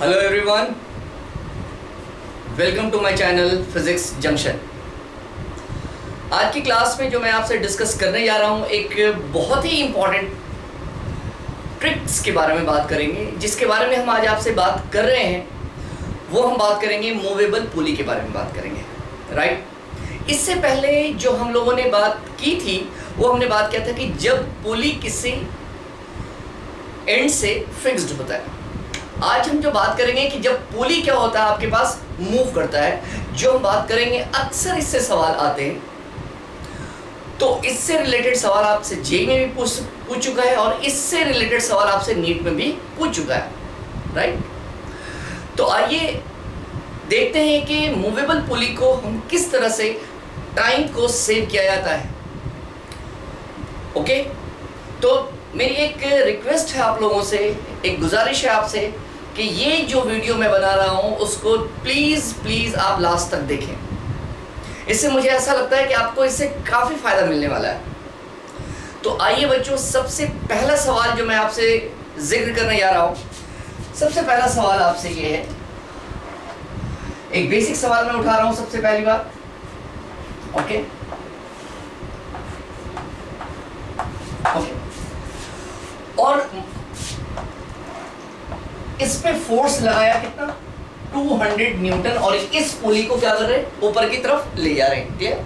Hello everyone welcome to my channel physics junction आज की class में जो मैं आपसे डिस्कस करने जा रहा हूँ, एक बहुत ही इम्पोर्टेंट ट्रिक्स के बारे में बात करेंगे, जिसके बारे में हम आज आपसे बात कर रहे हैं। वो हम बात करेंगे मूवेबल पुली के बारे में बात करेंगे राइट इससे पहले जो हम लोगों ने बात की थी, वो हमने बात किया था कि जब पुली किसी एंड से फिक्स्ड होता है आज हम जो बात करेंगे कि जब पुली क्या होता है, आपके पास मूव करता है, जो हम बात करेंगे, अक्सर इससे सवाल आते हैं। तो इससे रिलेटेड सवाल आपसे जे में भी पूछ पूछ चुका है और इससे रिलेटेड सवाल आपसे नीट में भी पूछ चुका है राइट तो आइए देखते हैं कि मूवेबल पुली को हम किस तरह से टाइम को सेव किया जाता है। ओके तो मेरी एक रिक्वेस्ट है आप लोगों से, एक गुजारिश है आपसे कि ये जो वीडियो मैं बना रहा हूँ, उसको प्लीज़ प्लीज़ आप लास्ट तक देखें। इससे मुझे ऐसा लगता है कि आपको इससे काफ़ी फ़ायदा मिलने वाला है। तो आइए बच्चों, सबसे पहला सवाल जो मैं आपसे ज़िक्र करने जा रहा हूँ, सबसे पहला सवाल आपसे ये है। एक बेसिक सवाल मैं उठा रहा हूँ सबसे पहली बार। ओके ओके और इस पे फोर्स लगाया कितना? 200 न्यूटन और इस पुली को क्या कर रहे हैं? ऊपर की तरफ़ ले जा रहे हैं क्लियर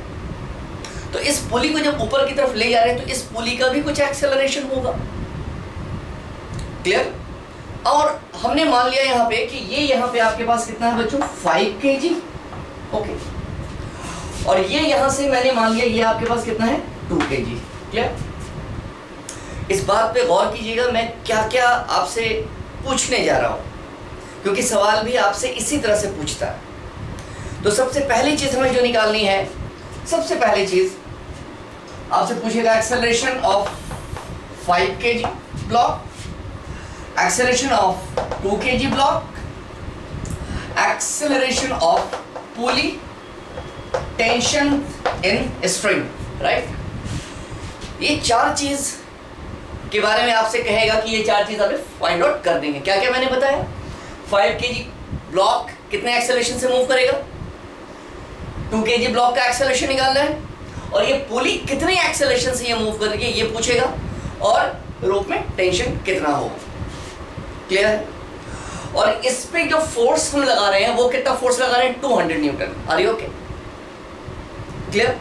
तो इस पुली को जब ऊपर की तरफ़ ले जा रहे हैं तो इस पुली का भी कुछ एक्सेलरेशन होगा। क्लियर और हमने मान लिया यहाँ पे कि ये यहाँ पे आपके पास कितना है बच्चों? 5 के जी ओके और ये यहाँ से मैंने मान लिया, ये आपके पास कितना है? 2 के जी क्लियर इस बात पे गौर कीजिएगा, मैं क्या क्या आपसे पूछने जा रहा हूँ, क्योंकि सवाल भी आपसे इसी तरह से पूछता है। तो सबसे पहली चीज़ हमें जो निकालनी है, सबसे पहली चीज़, आपसे पूछेगा एक्सेलरेशन ऑफ़ 5 के G block acceleration of 2 K G block acceleration of pulley tension in string right ये चार चीज़ के बारे में आपसे कहेगा कि ये चार चीज़ हमें फाइंड आउट कर देंगे। क्या क्या मैंने बताया? फाइव के जी ब्लॉक कितने एक्सेलेशन से मूव करेगा? टू के जी ब्लॉक का एक्सेलेशन निकालना है। और ये पुली कितने एक्सेलेशन से ये मूव करेगी, ये पूछेगा। और रूप में टेंशन कितना होगा। क्लियर है? और इस पे जो फोर्स हम लगा रहे हैं, वो कितना फोर्स लगा रहे हैं? 200 न्यूटन आर ओके क्लियर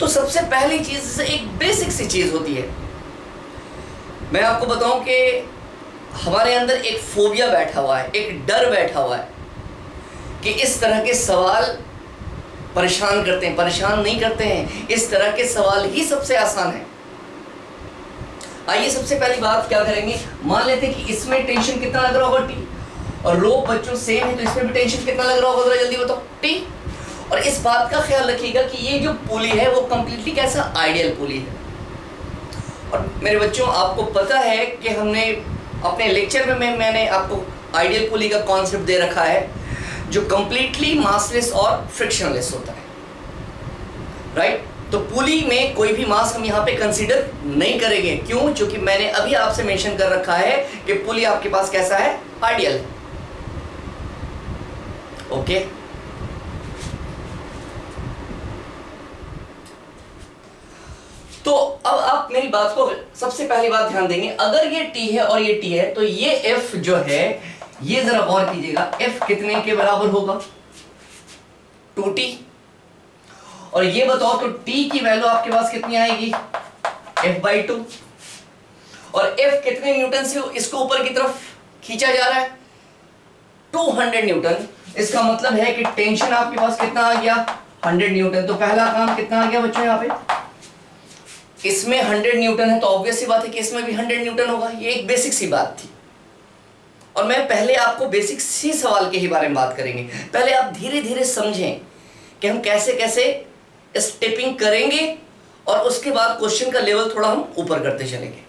तो सबसे पहली चीज़ एक बेसिक सी चीज़ होती है। मैं आपको बताऊँ कि हमारे अंदर एक फोबिया बैठा हुआ है, एक डर बैठा हुआ है कि इस तरह के सवाल परेशान करते हैं, परेशान नहीं करते हैं। इस तरह के सवाल ही सबसे आसान है। आइए सबसे पहली बात क्या करेंगे? मान लेते हैं कि इसमें टेंशन कितना लग रहा होगा टी और रो बच्चों सेम है तो इसमें भी टेंशन कितना लग रहा होगा? जल्दी बताओ टी और इस बात का ख्याल रखिएगा कि ये जो पुली है, वो कंप्लीटली कैसा आइडियल पुली है? और मेरे बच्चों, आपको पता है कि हमने अपने लेक्चर में मैं, मैंने आपको आइडियल पुली का कॉन्सेप्ट दे रखा है, जो कंप्लीटली मासलेस और फ्रिक्शनलेस होता है। Right right? तो पुली में कोई भी मास हम यहाँ पे कंसीडर नहीं करेंगे। क्यों? क्योंकि मैंने अभी आपसे मेंशन कर रखा है कि पुली आपके पास कैसा है? आइडियल ओके तो अब आप मेरी बात को सबसे पहली बात ध्यान देंगे। अगर ये टी है और ये टी है तो ये एफ़ जो है, ये जरा गौर कीजिएगा एफ़ कितने के बराबर होगा? टू टी और ये बताओ तो टी की वैल्यू आपके पास कितनी आएगी? एफ़ बाई टू और एफ़ कितने न्यूटन से इसको ऊपर की तरफ़ खींचा जा रहा है? 200 न्यूटन इसका मतलब है कि टेंशन आपके पास कितना आ गया? 100 न्यूटन तो पहला काम कितना आ गया बच्चों यहाँ पे? इसमें 100 न्यूटन है तो ऑब्वियस सी बात है कि इसमें भी 100 न्यूटन होगा। ये एक बेसिक सी बात थी। और मैं पहले आपको बेसिक सी सवाल के ही बारे में बात करेंगे। पहले आप धीरे धीरे समझें कि हम कैसे कैसे स्टेपिंग करेंगे और उसके बाद क्वेश्चन का लेवल थोड़ा हम ऊपर करते चलेंगे।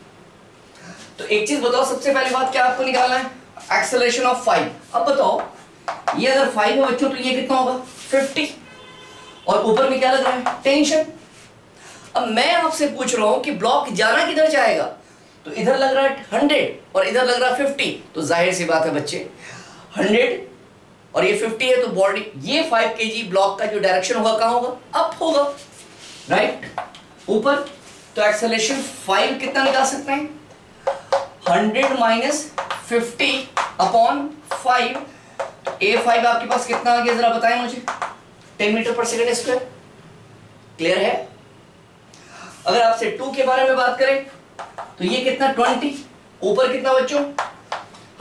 तो एक चीज़ बताओ, सबसे पहली बात क्या आपको निकालना है? एक्सेलरेशन ऑफ़ फाइव अब बताओ, ये अगर फाइव है बच्चों तो ये कितना होगा? फिफ्टी और ऊपर में क्या लग रहा है? टेंशन अब मैं आपसे पूछ रहा हूँ कि ब्लॉक जाना किधर जाएगा? तो इधर लग रहा है हंड्रेड और इधर लग रहा है फिफ्टी तो ज़ाहिर सी बात है बच्चे हंड्रेड और ये फिफ्टी है तो बॉडी ये फाइव के जी ब्लॉक का जो डायरेक्शन होगा, कहाँ होगा? अप होगा। राइट ऊपर? तो एक्सेलेशन फाइव कितना निकाल सकते हैं? Hundred minus fifty upon five A five आपके पास कितना आ गया, जरा बताएँ मुझे। Ten metre per second square clear है? अगर आपसे टू के बारे में बात करें तो ये कितना? ट्वेंटी ऊपर कितना बच्चों?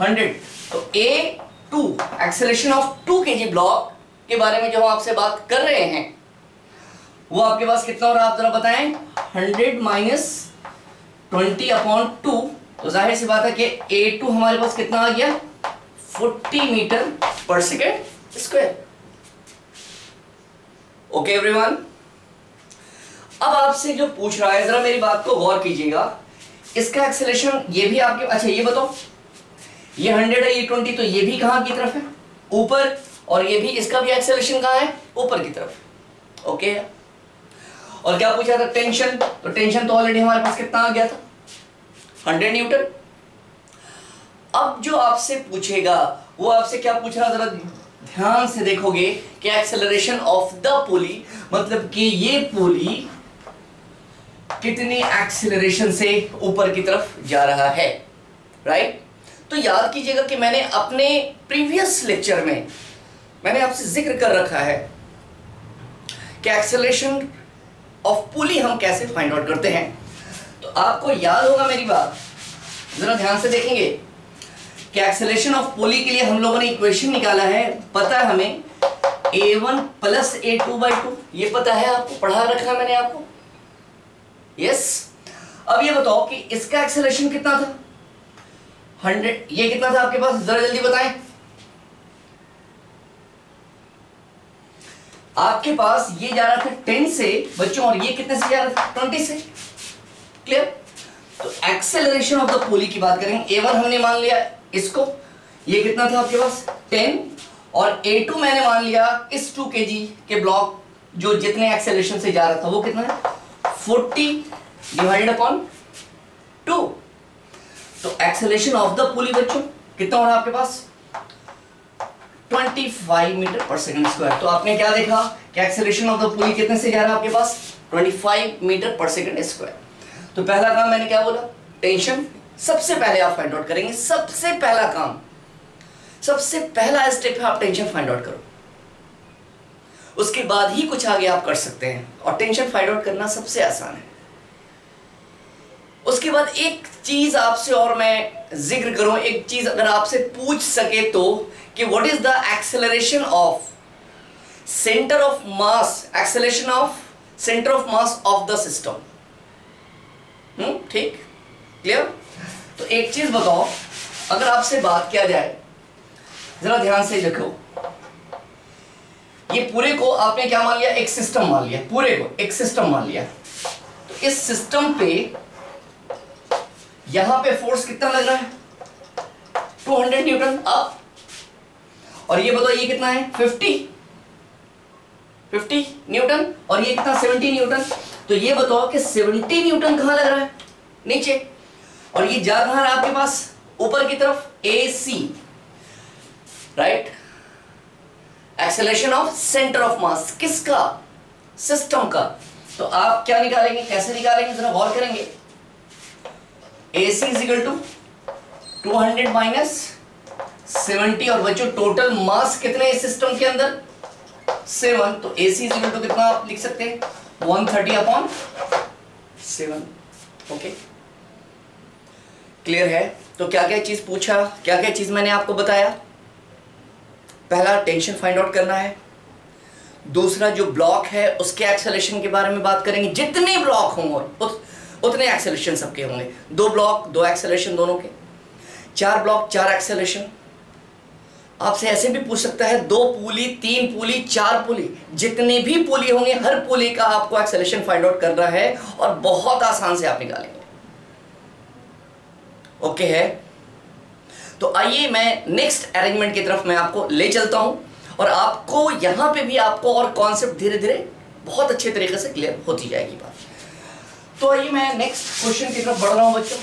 हंड्रेड तो A two acceleration of two K G block के बारे में जो हम आपसे बात कर रहे हैं, वो आपके पास कितना हो रहा आप जरा बताएँ। Hundred minus twenty upon two तो ज़ाहिर सी बात है कि ए टू हमारे पास कितना आ गया? Forty metre per second square okay everyone अब आपसे जो पूछ रहा है, जरा मेरी बात को गौर कीजिएगा। इसका एक्सेलेशन ये भी आपके अच्छा ये बताओ। ये हंड्रेड है ये ट्वेंटी तो ये भी कहाँ की तरफ़ है? ऊपर, और ये भी इसका भी एक्सेलेशन कहाँ है? ऊपर की तरफ़। ओके और क्या पूछा था? टेंशन तो टेंशन तो ऑलरेडी हमारे पास कितना आ गया था? हंड्रेड न्यूटन अब जो आपसे पूछेगा, वो आपसे क्या पूछ रहा जरा ध्यान से देखोगे कि एक्सेलरेशन ऑफ़ द पुली मतलब कि ये पुली कितनी एक्सेलरेशन से ऊपर की तरफ़ जा रहा है राइट तो याद कीजिएगा कि मैंने अपने प्रीवियस लेक्चर में, मैंने आपसे ज़िक्र कर रखा है कि एक्सेलरेशन ऑफ़ पुली हम कैसे फाइंड आउट करते हैं। तो आपको याद होगा मेरी बात, जरा ध्यान से देखेंगे कि एक्सेलेशन ऑफ़ पुली के लिए हम लोगों ने इक्वेशन निकाला है। पता है हमें A one plus A two by two ये पता है आपको, पढ़ा रखा है मैंने आपको? यस अब ये बताओ कि इसका एक्सेलेशन कितना था? हंड्रेड ये कितना था आपके पास? जरा जल्दी बताएँ। आपके पास ये जा रहा था टेन से, बच्चों, और ये कितने से जा रहा था? ट्वेंटी से। क्लियर तो एक्सेलरेशन ऑफ़ द पोली की बात करेंगे ए वन हमने मान लिया इसको। ये कितना था आपके पास? टेन और ए टू मैंने मान लिया इस टू के जी के ब्लॉक जो जितने एक्सेलरेशन से जा रहा था, वो कितना है? Forty divided upon two. तो एक्सेलेशन ऑफ़ द पुली बच्चों, कितना हो रहा है आपके पास? 25 मीटर पर सेकंड स्क्वायर। तो आपने क्या देखा कि एक्सेलेशन ऑफ़ द पुली कितने से जा रहा आपके पास? 25 मीटर पर सेकंड स्क्वायर। तो पहला काम मैंने क्या बोला? टेंशन। सबसे पहले आप फाइंड आउट करेंगे। सबसे पहला काम, सबसे पहला स्टेप है आप टेंशन फाइंड आउट करो। उसके बाद ही कुछ आगे आप कर सकते हैं। और टेंशन फाइंड आउट करना सबसे आसान है। उसके बाद एक चीज़ आपसे और मैं ज़िक्र करूँ, एक चीज़ अगर आपसे पूछ सके तो कि what is the acceleration of centre of mass acceleration of centre of mass of the system ठीक? क्लियर तो एक चीज़ बताओ, अगर आपसे बात किया जाए, जरा ध्यान से देखो ये पूरे को आपने क्या मान लिया? एक सिस्टम मान लिया। पूरे को, एक सिस्टम मान लिया। तो इस सिस्टम पे यहाँ पे फोर्स कितना लग रहा है? 200 न्यूटन अप और ये बताओ, ये कितना है? 50 50 न्यूटन और ये कितना? 70 न्यूटन तो ये बताओ कि 70 न्यूटन कहाँ लग रहा है? नीचे। और ये जा रहा है आपके पास? ऊपर की तरफ़ A C right acceleration of centre of mass किसका? सिस्टम का. तो आप क्या निकालेंगे? कैसे निकालेंगे? जरा गौर करेंगे. A C is equal to two hundred minus seventy और बच्चों टोटल मास कितने इस सिस्टम के अंदर? सेवन तो ए इजिकल टू कितना आप लिख सकते हैं? One thirty upon seven okay clear है? तो क्या क्या चीज़ पूछा? क्या क्या चीज़ मैंने आपको बताया? पहला टेंशन फाइंड आउट करना है। दूसरा जो ब्लॉक है, उसके एक्सेलेशन के बारे में बात करेंगे। जितने ब्लॉक होंगे उतने एक्सेलेशन सबके होंगे। दो ब्लॉक दो एक्सेलेशन दोनों के। चार ब्लॉक चार एक्सेलेशन आपसे ऐसे भी पूछ सकता है, दो पुली, तीन पुली, चार पुली। जितने भी पुली होंगे, हर पुली का आपको एक्सेलेशन फाइंड आउट करना है और बहुत आसान से आप निकालेंगे। ओके है? तो आइए मैं नेक्स्ट अरेंजमेंट की तरफ़ मैं आपको ले चलता हूँ और आपको यहाँ पे भी आपको और कॉन्सेप्ट धीरे धीरे बहुत अच्छे तरीके से क्लियर होती जाएगी बात। तो आइए मैं नेक्स्ट क्वेश्चन की तरफ़ बढ़ रहा हूँ बच्चों।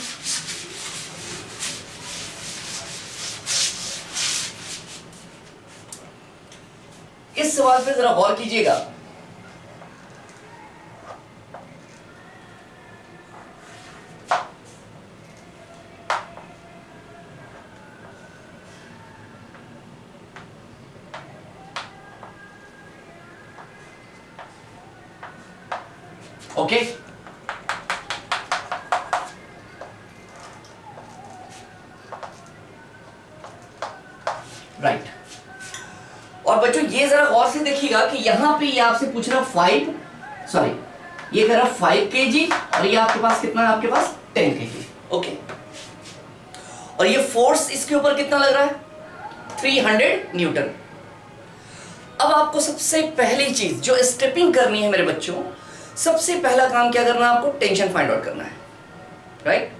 इस सवाल पे जरा गौर कीजिएगा। ओके राइट और बच्चों, ये जरा गौर से देखिएगा कि यहाँ पे ये आपसे पूछ रहा फाइव सॉरी ये कह रहा फाइव के जी और ये आपके पास कितना है? आपके पास टेन के जी ओके और ये फोर्स इसके ऊपर कितना लग रहा है? थ्री हंड्रेड न्यूटन अब आपको सबसे पहली चीज़, जो स्टेपिंग करनी है मेरे बच्चों सबसे पहला काम क्या करना है आपको? टेंशन फाइंड आउट करना है। राइट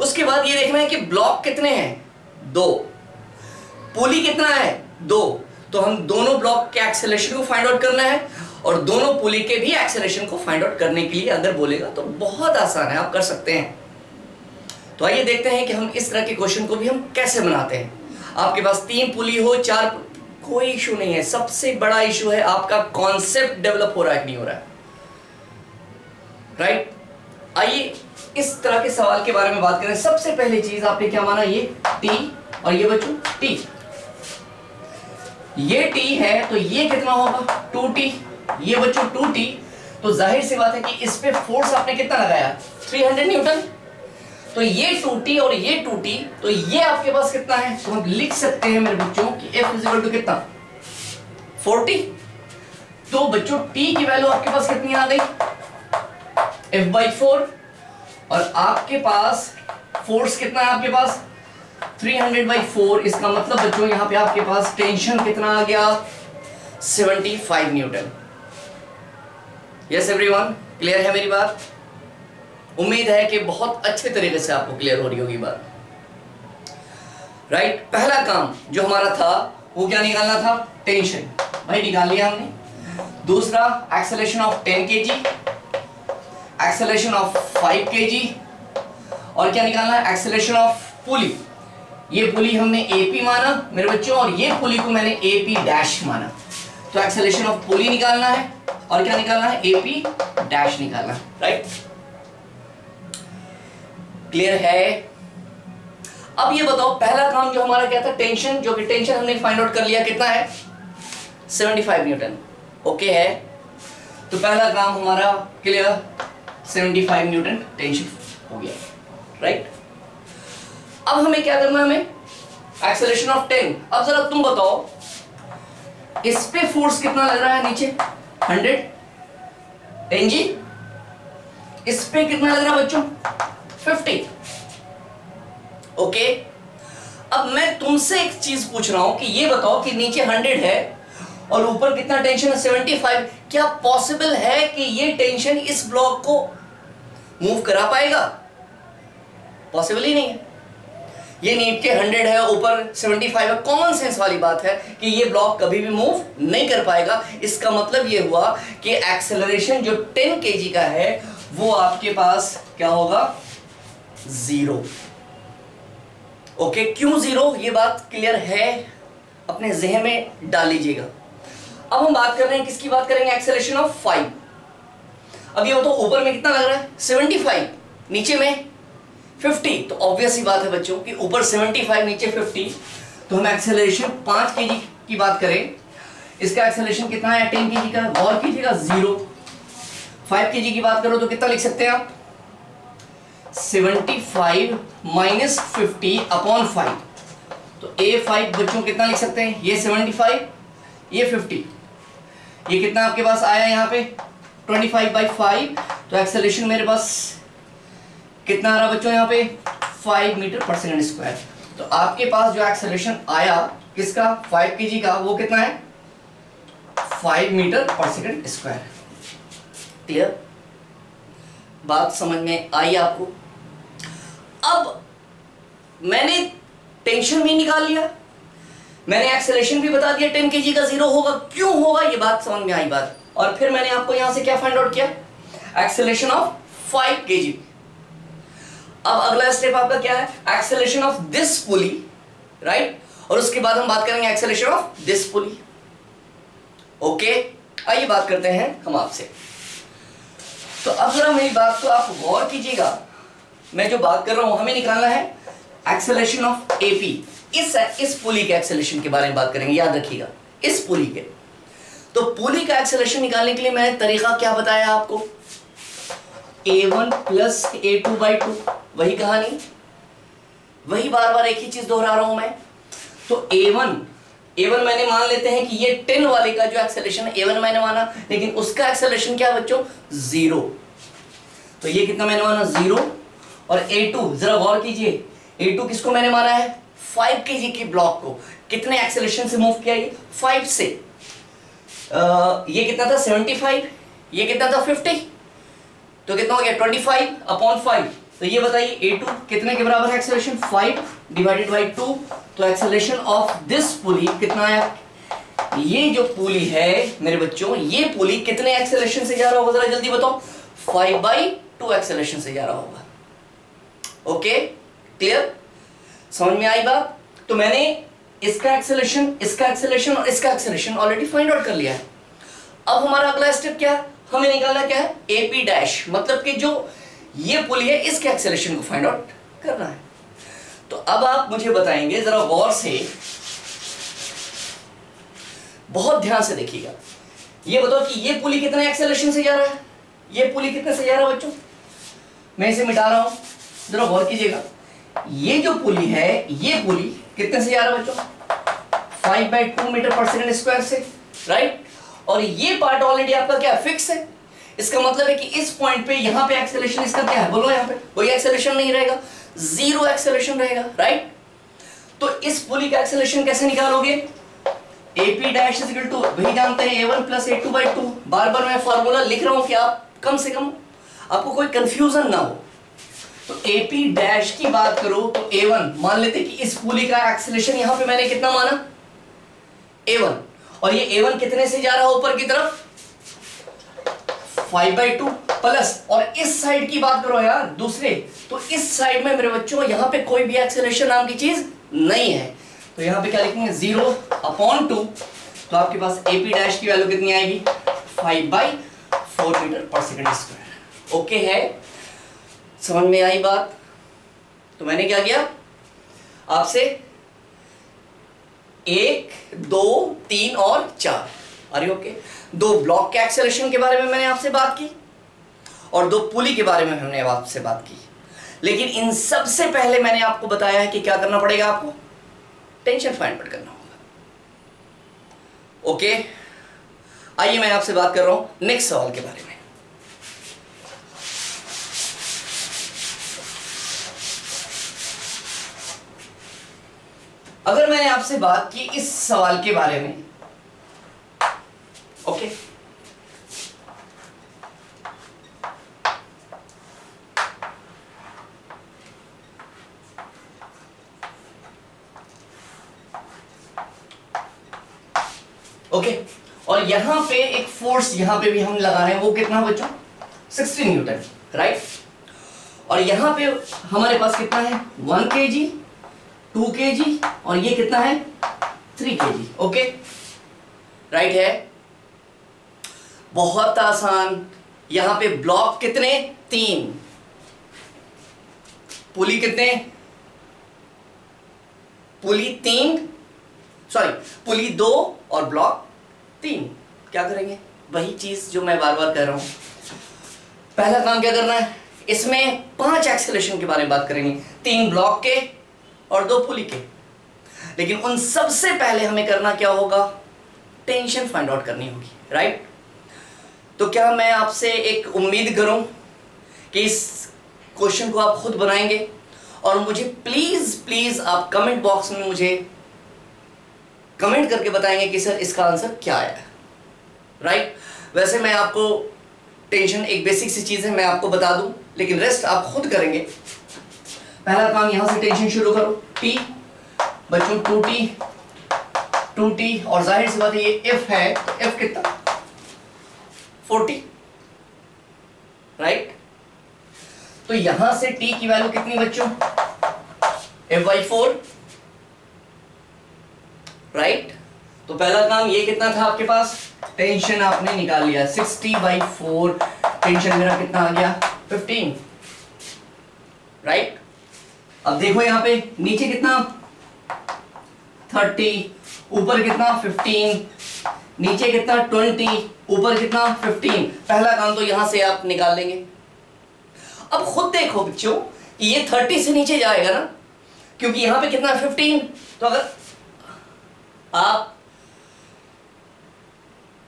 उसके बाद ये देखना है कि ब्लॉक कितने हैं? दो। पुली कितना है? दो। तो हम दोनों ब्लॉक के एक्सेलेशन को फाइंड आउट करना है और दोनों पुली के भी एक्सेलेशन को फाइंड आउट करने के लिए अगर बोलेगा तो बहुत आसान है, आप कर सकते हैं। तो आइए देखते हैं कि हम इस तरह के क्वेश्चन को भी हम कैसे बनाते हैं। आपके पास तीन पुली हो, चार, कोई इशू नहीं है। सबसे बड़ा इशू है आपका कॉन्सेप्ट डेवलप हो रहा है नहीं हो रहा है। राइट आइए इस तरह के सवाल के बारे में बात करें। सबसे पहली चीज़ आपने क्या माना? ये टी और ये बच्चों टी ये टी है तो ये कितना होगा? टू टी ये बच्चों टू टी तो ज़ाहिर सी बात है कि इस पे फोर्स आपने कितना लगाया? 300 न्यूटन तो ये टू टी और ये टू टी तो ये आपके पास कितना है? तो हम लिख सकते हैं मेरे बच्चों कि एफ़ इजिकल टू कितना? 40 तो बच्चों टी की वैल्यू आपके पास कितनी आ गई? एफ़ बाई फोर और आपके पास फोर्स कितना है आपके पास? 300 हंड्रेड बाई फोर इसका मतलब बच्चों, यहाँ पे आपके पास टेंशन कितना आ गया? 75 न्यूटन यस एवरीवन क्लियर है मेरी बात? उम्मीद है कि बहुत अच्छे तरीके से आपको क्लियर हो रही होगी बात। Right right? पहला काम जो हमारा था, वो क्या निकालना था? टेंशन भाई, निकाल लिया हमने। दूसरा acceleration of 10 KG acceleration of 5 KG और क्या निकालना है? एक्सेलेशन ऑफ़ पुली ये पुली हमने एपी माना, मेरे बच्चों, और ये पुली को मैंने एपी डैश माना। तो एक्सेलेशन ऑफ़ पुली निकालना है, और क्या निकालना है? एपी डैश निकालना राइट क्लियर है? अब ये बताओ, पहला काम जो हमारा क्या था? टेंशन जो कि टेंशन हमने फाइंड आउट कर लिया, कितना है? 75 न्यूटन ओके है? तो पहला काम हमारा क्लियर 75 न्यूटन टेंशन हो गया राइट अब हमें क्या करना हमें? एक्सेलेरेशन ऑफ़ 10 अब जरा तुम बताओ, इस पे फोर्स कितना लग रहा है नीचे? 100 टेन जी? इस पे कितना लग रहा है बच्चों? 50 ओके अब मैं तुमसे एक चीज़ पूछ रहा हूँ कि ये बताओ कि नीचे 100 है और ऊपर कितना टेंशन है? 75 क्या पॉसिबल है कि ये टेंशन इस ब्लॉक को मूव करा पाएगा? पॉसिबल ही नहीं है। ये नीट के 100 है, ऊपर 75 है। कॉमन सेंस वाली बात है कि ये ब्लॉक कभी भी मूव नहीं कर पाएगा। इसका मतलब ये हुआ कि एक्सेलरेशन जो 10 केजी का है, वो आपके पास क्या होगा? ज़ीरो ओके क्यों ज़ीरो ये बात क्लियर है। अपने जहन में डाल लीजिएगा। अब हम बात कर रहे हैं, किसकी बात करेंगे? एक्सेलरेशन ऑफ़ फाइव अब ये तो ऊपर में कितना लग रहा है? 75 नीचे में 50 तो ऑब्वियस ही बात है बच्चों कि ऊपर 75 नीचे 50 तो हम एक्सेलरेशन 5 केजी की बात करें। इसका एक्सेलरेशन कितना है? 10 केजी का। गौर कीजिएगा ज़ीरो 5 केजी की बात करो तो कितना लिख सकते हैं आप? 75 माइनस फिफ्टी अपॉन फाइव। तो ए फाइव बच्चों कितना लिख सकते हैं? ये 75 ये 50 ये कितना आपके पास आया यहाँ पे? 25 फाइव बाई फाइव तो एक्सेलेशन मेरे पास कितना आ रहा बच्चों यहाँ पे? Five metre per second square तो आपके पास जो एक्सेलेशन आया, किसका? 5 के का, वो कितना है? 5 मीटर पर सेकेंड स्क्वायर क्लियर बात समझ में आई आपको? अब मैंने टेंशन भी निकाल लिया। मैंने एक्सेलेशन भी बता दिया टेन के का ज़ीरो होगा। क्यों होगा? ये बात समझ में आई बात। और फिर मैंने आपको यहाँ से क्या फाइंड आउट किया? एक्सेलेशन ऑफ़ फाइव के अब अगला स्टेप आपका क्या है? Acceleration of this pulley right और उसके बाद हम बात करेंगे acceleration of this pulley okay आइए बात करते हैं हम आपसे। तो अब जरा मेरी बात को आप गौर कीजिएगा। मैं जो बात कर रहा हूँ, हमें निकालना है एक्सेलेशन ऑफ़ एपी इस इस पुली के एक्सेलेशन के बारे में बात करेंगे। याद रखिएगा, इस पुली के। तो पुली का एक्सेलेशन निकालने के लिए मैंने तरीका क्या बताया आपको? A one plus A two by two वही कहानी। वही बार बार एक ही चीज़ दोहरा रहा हूँ मैं। तो ए वन ए वन मैंने मान लेते हैं कि ये टेन वाले का जो एक्सेलेशन है ए वन मैंने माना, लेकिन उसका एक्सेलेशन क्या बच्चों? ज़ीरो तो ये कितना मैंने माना? ज़ीरो और ए टू जरा गौर कीजिए। ए टू किसको मैंने माना है? फाइव के जी के ब्लॉक को। कितने एक्सेलेशन से मूव किया ये? फाइव से। ये कितना था? सेवेंटी फाइव ये कितना था? फिफ्टी तो कितना हो गया? ट्वेंटी फाइव अपॉन फाइव तो ये बताइए ए टू कितने के बराबर है acceleration five divided by two तो एक्सेलेशन ऑफ़ दिस पुली कितना है ये जो पुली है, मेरे बच्चों, ये पुली कितने एक्सेलेशन से जा रहा होगा? जरा जल्दी बताओ। फाइव बाई टू एक्सेलेशन से जा रहा होगा। ओके क्लियर समझ में आई बात? तो मैंने इसका एक्सेलेशन इसका एक्सेलेशन और इसका एक्सेलेशन ऑलरेडी फाइंड आउट कर लिया है। अब हमारा अगला स्टेप क्या है? हमें निकालना क्या है? एपी डैश मतलब कि जो ये पुली है, इसके एक्सेलेशन को फाइंड आउट करना है। तो अब आप मुझे बताएँगे, जरा गौर से, बहुत ध्यान से देखिएगा। ये बताओ कि ये पुली कितने एक्सेलेशन से जा रहा है? ये पुली कितने से जा रहा है बच्चों? मैं इसे मिटा रहा हूँ। जरा गौर कीजिएगा। ये जो पुली है, ये पुली कितने से जा रहा है बच्चों? Five by two metre per second square से राइट और ये पार्ट ऑलरेडी आपका क्या फिक्स है। इसका मतलब है कि इस पॉइंट पे यहाँ पे एक्सेलेरेशन इसका क्या है? बोलो यहाँ पे। कोई एक्सेलेरेशन नहीं रहेगा। ज़ीरो एक्सेलेरेशन रहेगा राइट तो इस पुली का एक्सेलेरेशन कैसे निकालोगे? AP dash is equal to वही जानते हैं A one plus A two by two बार बार मैं फॉर्मूला लिख रहा हूँ कि आप कम से कम, आपको कोई कंफ्यूजन ना हो। तो एपी डैश की बात करो तो ए वन मान लेते कि इस पुली का एक्सेलेरेशन यहाँ पे मैंने कितना माना? ए वन और ये ए वन कितने से जा रहा है ऊपर की तरफ़? फाइव बाई टू प्लस और इस साइड की बात करो यार, दूसरे। तो इस साइड में मेरे बच्चों, यहाँ पे कोई भी एक्सेलेरेशन नाम की चीज़ नहीं है। तो यहाँ पे क्या लिखेंगे? ज़ीरो अपॉन टू तो आपके पास एपी डैश की वैल्यू कितनी आएगी? Five by four meter per second square okay है? समझ में आई बात? तो मैंने क्या किया? आपसे एक, दो, तीन और चार। अरे ओके दो ब्लॉक के एक्सेलेशन के बारे में मैंने आपसे बात की और दो पुली के बारे में हमने आपसे बात की। लेकिन इन सबसे पहले मैंने आपको बताया है कि क्या करना पड़ेगा आपको? टेंशन फाइंड आउट करना होगा। ओके आइए मैं आपसे बात कर रहा हूँ नेक्स्ट सवाल के बारे में। अगर मैंने आपसे बात की इस सवाल के बारे में, ओके? ओके? और यहाँ पे एक फोर्स यहाँ पे भी हम लगा रहे हैं, वो कितना बच्चों? 60 न्यूटन राइट और यहाँ पे हमारे पास कितना है? वन के जी टू के जी और ये कितना है? थ्री के जी ओके? राइट है? बहुत आसान। यहाँ पे ब्लॉक कितने? तीन। पुली कितने? पुली तीन सॉरी पुली दो और ब्लॉक तीन। क्या करेंगे? वही चीज़ जो मैं बार बार कह रहा हूँ। पहला काम क्या करना है? इसमें पाँच एक्सेलेशन के बारे में बात करेंगे। तीन ब्लॉक के और दो पुली के। लेकिन उन सबसे पहले हमें करना क्या होगा? टेंशन फाइंड आउट करनी होगी राइट तो क्या मैं आपसे एक उम्मीद करूँ कि इस क्वेश्चन को आप खुद बनाएँगे? और मुझे प्लीज़ प्लीज़ आप कमेंट बॉक्स में मुझे कमेंट करके बताएँगे कि सर इसका आंसर क्या आया राइट वैसे मैं आपको टेंशन एक बेसिक सी चीज़ है, मैं आपको बता दूँ, लेकिन रेस्ट आप खुद करेंगे। पहला काम यहाँ से टेंशन शुरू करो। टी बच्चों टू टी टू टी और ज़ाहिर सी बात है ये एफ़ है तो एफ़ कितना? फोर्टी। राइट तो यहाँ से टी की वैल्यू कितनी बच्चों? एफ़ बाई फोर राइट तो पहला काम ये कितना था आपके पास? टेंशन आपने निकाल लिया। सिक्सटी बाई फोर टेंशन मेरा कितना आ गया? फिफ्टीन राइट अब देखो यहाँ पे, नीचे कितना? थर्टी ऊपर कितना? फिफ्टीन नीचे कितना? ट्वेंटी ऊपर कितना? फिफ्टीन पहला काम तो यहाँ से आप निकाल लेंगे। अब खुद देखो बच्चों, ये थर्टी से नीचे जाएगा ना, क्योंकि यहाँ पे कितना? फिफ्टीन तो अगर आप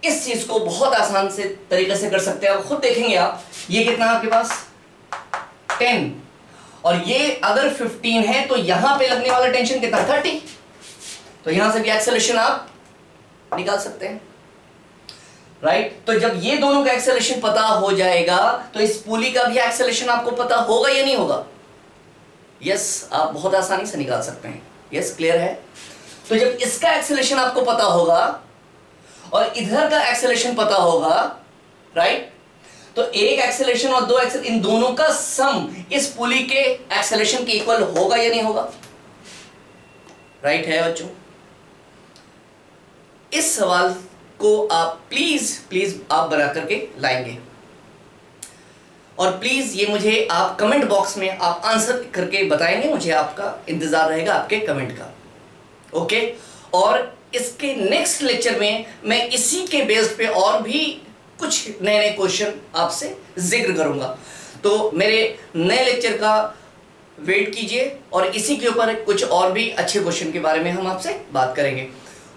इस चीज़ को बहुत आसान से तरीके से कर सकते हैं खुद देखेंगे आप, ये कितना आपके पास? टेन और ये अगर फिफ्टीन है तो यहाँ पे लगने वाला टेंशन कितना? थर्टी तो यहाँ से भी एक्सेलेशन आप निकाल सकते हैं। Right right? तो जब ये दोनों का एक्सेलेशन पता हो जाएगा तो इस पुली का भी एक्सेलेशन आपको पता होगा या नहीं होगा? यस yes, आप बहुत आसानी से निकाल सकते हैं। यस yes, क्लियर है? तो जब इसका एक्सेलेशन आपको पता होगा और इधर का एक्सेलेशन पता होगा राइट तो एक एक्सेलेशन और दो एक्सेल इन दोनों का सम इस पुली के एक्सेलेशन के इक्वल होगा या नहीं होगा? राइट है बच्चों? इस सवाल को आप प्लीज़ प्लीज़ आप बना करके लाएँगे। और प्लीज़ ये मुझे आप कमेंट बॉक्स में आप आंसर करके बताएँगे, मुझे आपका इंतज़ार रहेगा आपके कमेंट का। ओके और इसके नेक्स्ट लेक्चर में मैं इसी के बेस पे और भी कुछ नए नए क्वेश्चन आपसे ज़िक्र करूँगा। तो मेरे नए लेक्चर का वेट कीजिए और इसी के ऊपर कुछ और भी अच्छे क्वेश्चन के बारे में हम आपसे बात करेंगे।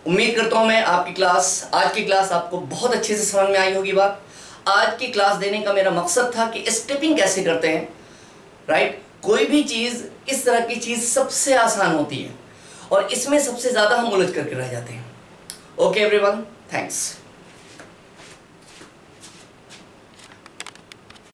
उम्मीद करता हूँ मैं आपकी क्लास, आज की क्लास आपको बहुत अच्छे से समझ में आई होगी बात। आज की क्लास देने का मेरा मकसद था कि स्टेपिंग कैसे करते हैं, राइट? कोई भी चीज़, इस तरह की चीज़ सबसे आसान होती है और इसमें सबसे ज़्यादा हम उलझ करके रह जाते हैं। Okay everyone, thanks.